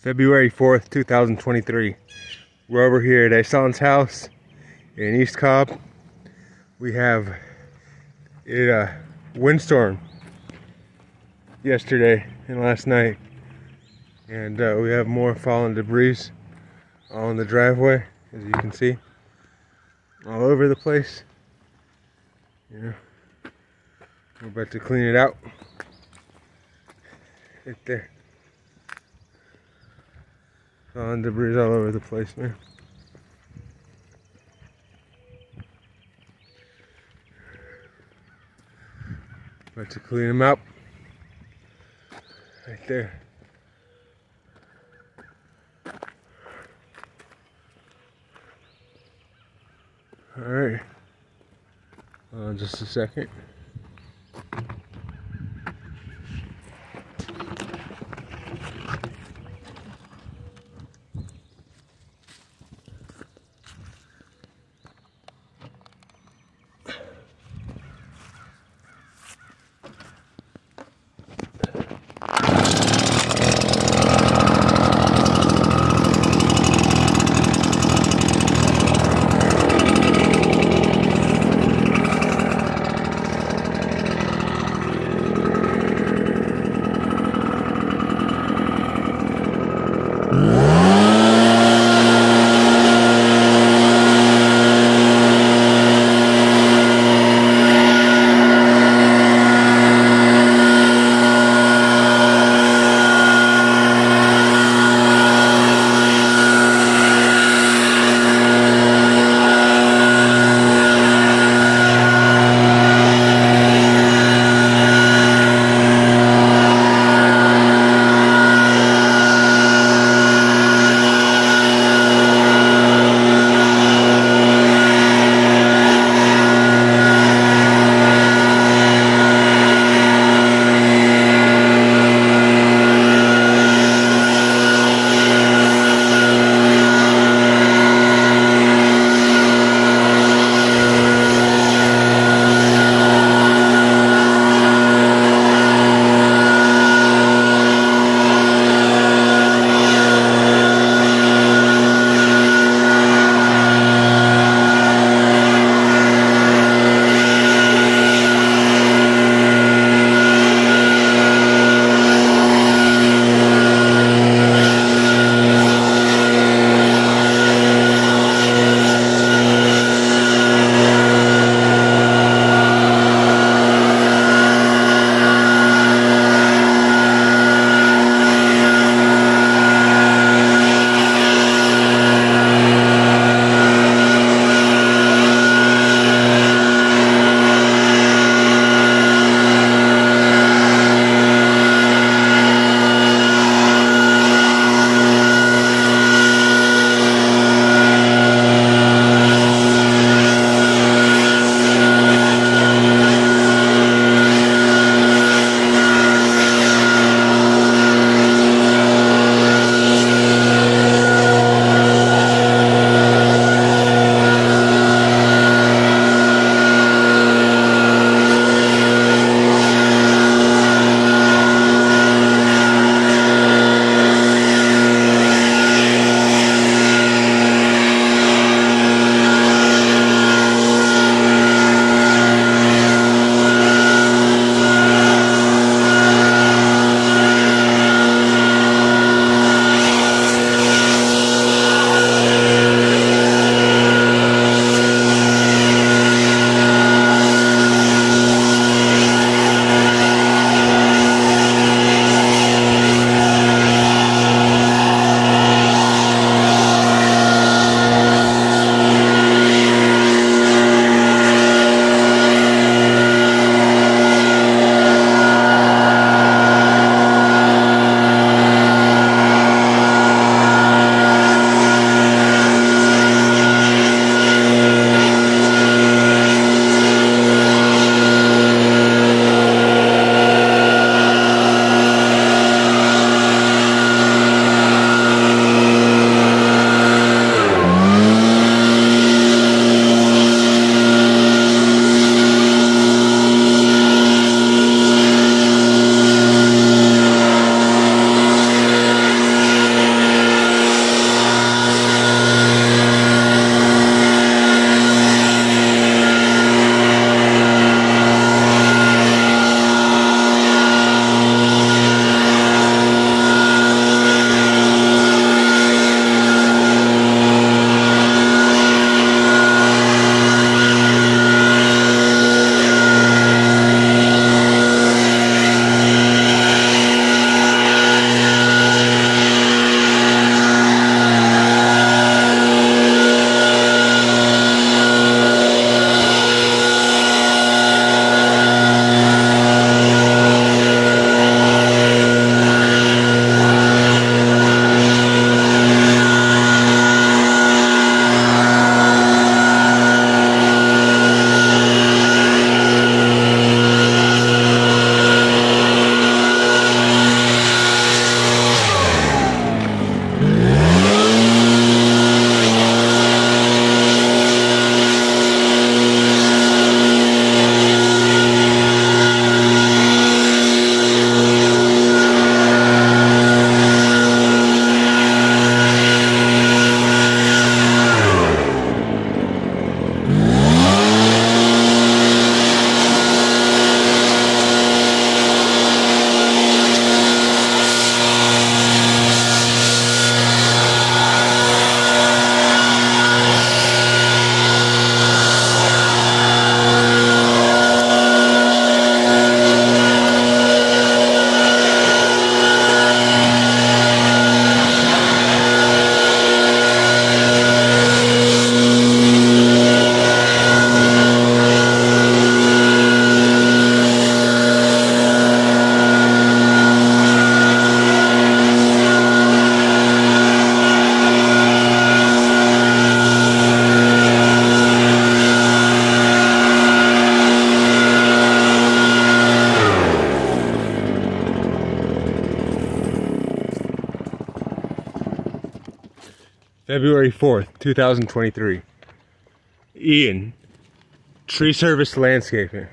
February 4th, 2023. We're over here at Assan's house in East Cobb. We have a uh, windstorm yesterday and last night. And uh, we have more fallen debris on the driveway, as you can see, all over the place. Yeah. We're about to clean it out. Right there. Fallen debris all over the place, man. About to clean them up. Right there. All right. Uh, just a second. February 4th, 2023. Ian, Tree Service Landscaping.